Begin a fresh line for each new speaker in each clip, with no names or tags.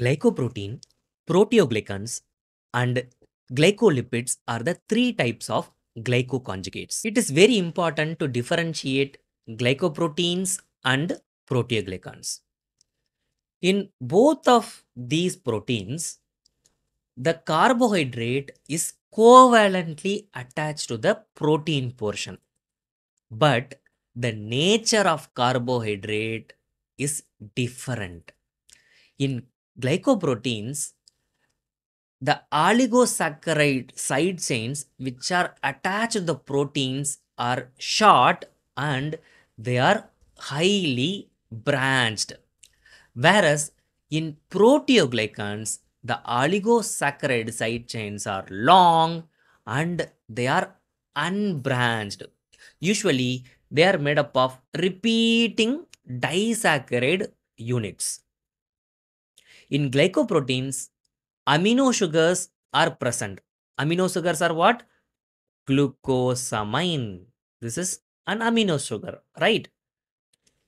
Glycoprotein, proteoglycans, and glycolipids are the three types of glycoconjugates. It is very important to differentiate glycoproteins and proteoglycans. In both of these proteins, the carbohydrate is covalently attached to the protein portion. But the nature of carbohydrate is different. In glycoproteins, the oligosaccharide side chains which are attached to the proteins are short and they are highly branched. Whereas in proteoglycans, the oligosaccharide side chains are long and they are unbranched. Usually, they are made up of repeating disaccharide units. In glycoproteins, amino sugars are present. Amino sugars are what? Glucosamine. This is an amino sugar, right?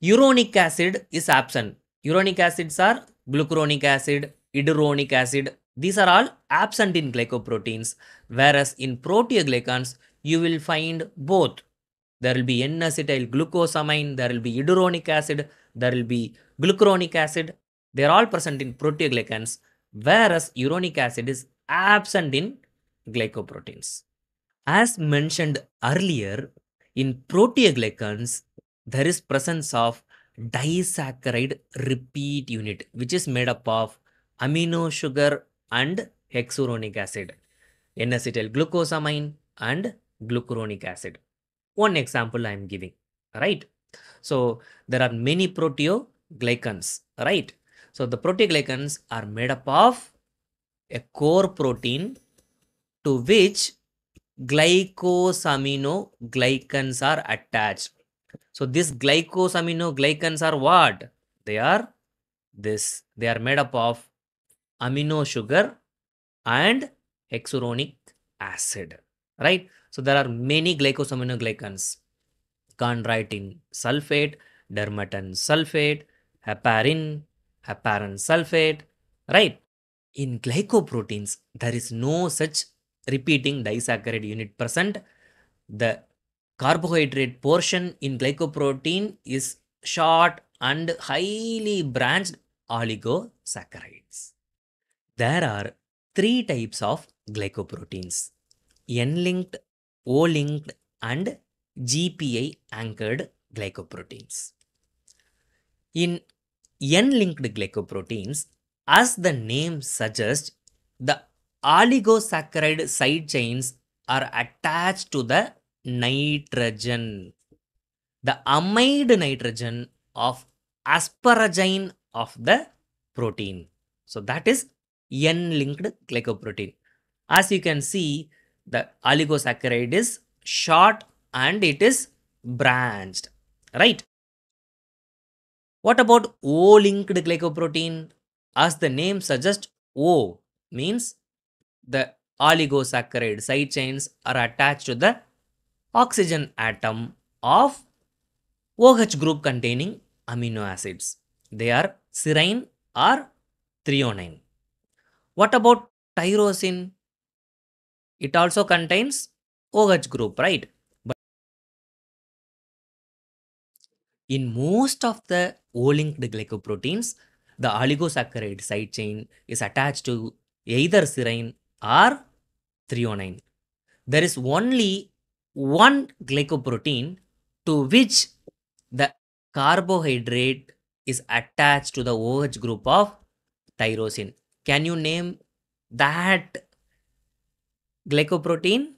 Uronic acid is absent. Uronic acids are glucuronic acid, iduronic acid. These are all absent in glycoproteins, whereas in proteoglycans, you will find both. There will be N-acetyl glucosamine, there will be iduronic acid, there will be glucuronic acid. They are all present in proteoglycans, whereas uronic acid is absent in glycoproteins. As mentioned earlier, in proteoglycans, there is presence of disaccharide repeat unit, which is made up of amino sugar and hexuronic acid, N-acetyl glucosamine and glucuronic acid. One example I am giving, right? So there are many proteoglycans, right? So the proteoglycans are made up of a core protein to which glycosaminoglycans are attached. So these glycosaminoglycans are what? They are this. They are made up of amino sugar and hexuronic acid, right? So there are many glycosaminoglycans. Chondroitin sulfate, dermatan sulfate, heparin, heparan sulfate, right? In glycoproteins, there is no such repeating disaccharide unit present. The carbohydrate portion in glycoprotein is short and highly branched oligosaccharides. There are three types of glycoproteins N linked, O linked, and GPI anchored glycoproteins. In N linked glycoproteins, as the name suggests, the oligosaccharide side chains are attached to the nitrogen. The amide nitrogen of asparagine of the protein. So that is N-linked glycoprotein. As you can see, the oligosaccharide is short and it is branched, right? What about O-linked glycoprotein? As the name suggests, O means the oligosaccharide side chains are attached to the oxygen atom of OH group containing amino acids. They are serine or threonine. What about tyrosine? It also contains OH group, right? In most of the O-linked glycoproteins, the oligosaccharide side chain is attached to either serine or threonine. There is only one glycoprotein to which the carbohydrate is attached to the OH group of tyrosine. Can you name that glycoprotein?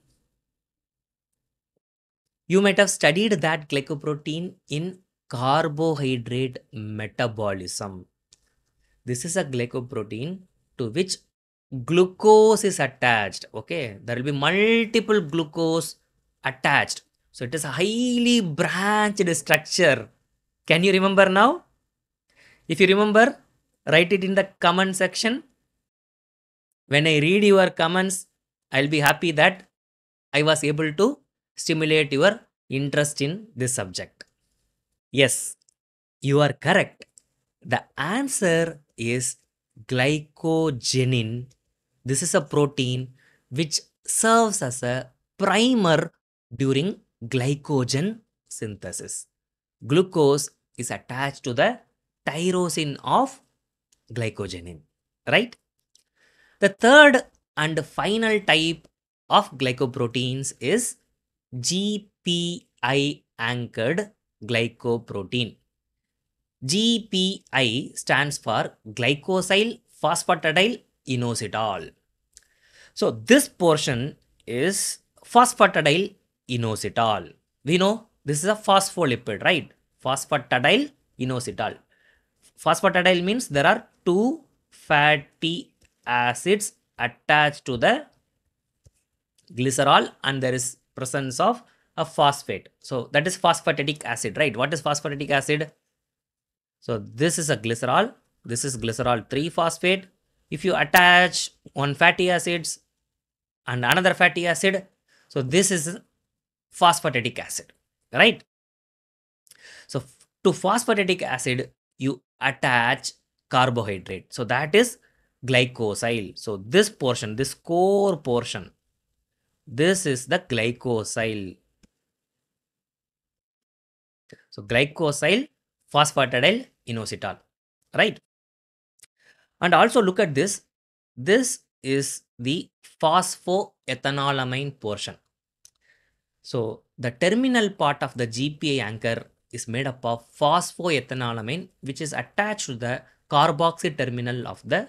You might have studied that glycoprotein in carbohydrate metabolism. This is a glycoprotein to which glucose is attached. Okay, there will be multiple glucose attached. So it is a highly branched structure. Can you remember now? If you remember, write it in the comment section. When I read your comments, I'll be happy that I was able to stimulate your interest in this subject. Yes, you are correct. The answer is glycogenin. This is a protein which serves as a primer during glycogen synthesis. Glucose is attached to the tyrosine of glycogenin, right? The third and final type of glycoproteins is GPI anchored glycoprotein. GPI stands for glycosyl phosphatidyl inositol. So this portion is phosphatidyl inositol. We know this is a phospholipid, right? Phosphatidyl inositol. Phosphatidyl means there are two fatty acids attached to the glycerol and there is presence of a phosphate. So that is phosphatidic acid, right? What is phosphatidic acid? So this is a glycerol. This is glycerol 3 phosphate. If you attach one fatty acids and another fatty acid, so this is phosphatidic acid, right? So to phosphatidic acid, you attach carbohydrate. So that is glycosyl. So this portion, this core portion, this is the glycosyl. So glycosyl phosphatidyl inositol, right? And also look at this. This is the phosphoethanolamine portion. So the terminal part of the GPI anchor is made up of phosphoethanolamine which is attached to the carboxy terminal of the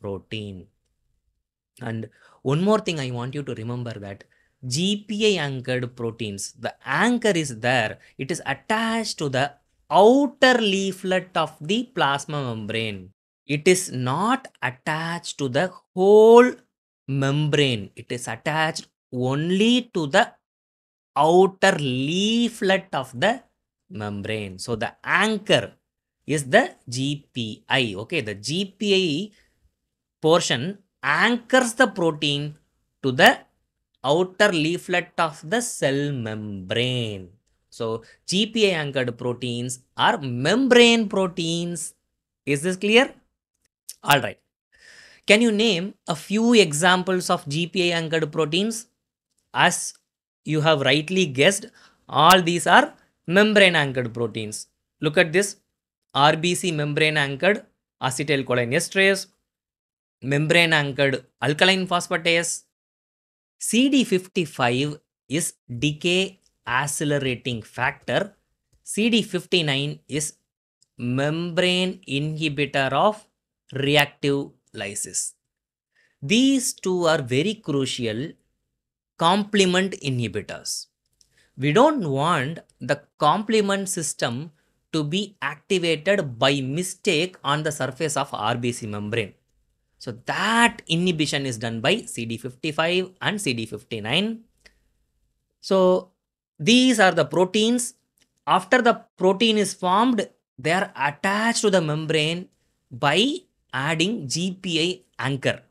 protein. And one more thing I want you to remember that GPI anchored proteins, the anchor is there, it is attached to the outer leaflet of the plasma membrane. It is not attached to the whole membrane. It is attached only to the outer leaflet of the membrane. So the anchor is the GPI. Okay, the GPI portion anchors the protein to the outer leaflet of the cell membrane. So GPI anchored proteins are membrane proteins. Is this clear? All right. Can you name a few examples of GPI anchored proteins? As you have rightly guessed, all these are membrane anchored proteins. Look at this RBC membrane anchored acetylcholinesterase, membrane anchored alkaline phosphatase. CD55 is decay accelerating factor. CD59 is membrane inhibitor of reactive lysis. These two are very crucial complement inhibitors. We don't want the complement system to be activated by mistake on the surface of RBC membrane. So that inhibition is done by CD55 and CD59. So these are the proteins. After the protein is formed, they are attached to the membrane by adding GPI anchor.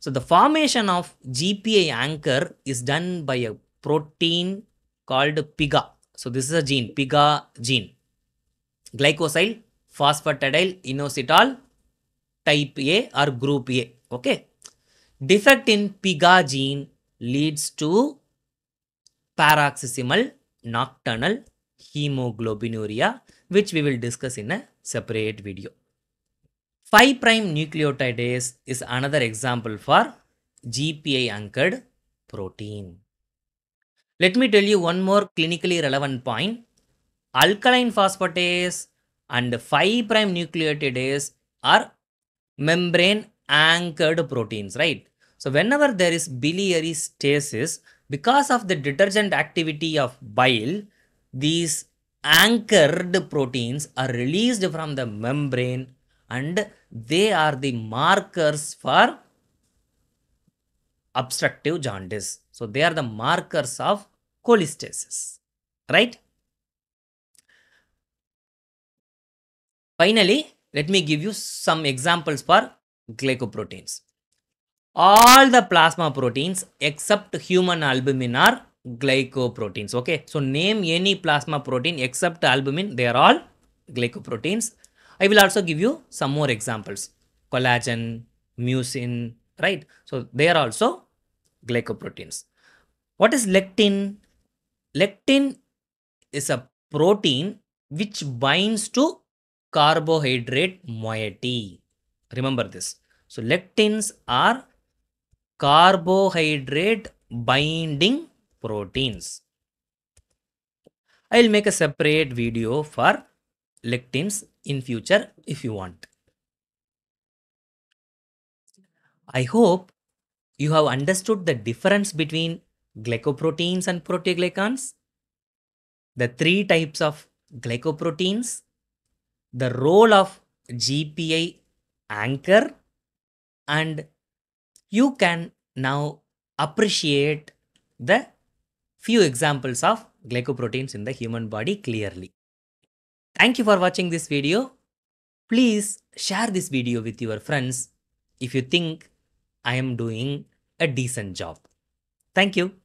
So the formation of GPI anchor is done by a protein called PIGA. So this is a gene, PIGA gene. Glycosyl phosphatidyl inositol type A or group A. Okay. Defect in PIGA gene leads to paroxysmal nocturnal hemoglobinuria which we will discuss in a separate video. 5 prime nucleotidase is another example for GPI anchored protein. Let me tell you one more clinically relevant point. Alkaline phosphatase and 5 prime nucleotidase are membrane anchored proteins, right? So whenever there is biliary stasis, because of the detergent activity of bile, these anchored proteins are released from the membrane and they are the markers for obstructive jaundice. So they are the markers of cholestasis, right? Finally, let me give you some examples for glycoproteins. All the plasma proteins except human albumin are glycoproteins. Okay, so name any plasma protein except albumin, they are all glycoproteins. I will also give you some more examples. collagen, mucin, right? So they are also glycoproteins. What is lectin? Lectin is a protein which binds to carbohydrate moiety. Remember this. So lectins are carbohydrate binding proteins. I'll make a separate video for lectins in future if you want. I hope you have understood the difference between glycoproteins and proteoglycans, the three types of glycoproteins, the role of GPI anchor, and you can now appreciate the few examples of glycoproteins in the human body clearly. Thank you for watching this video. Please share this video with your friends if you think I am doing a decent job. Thank you.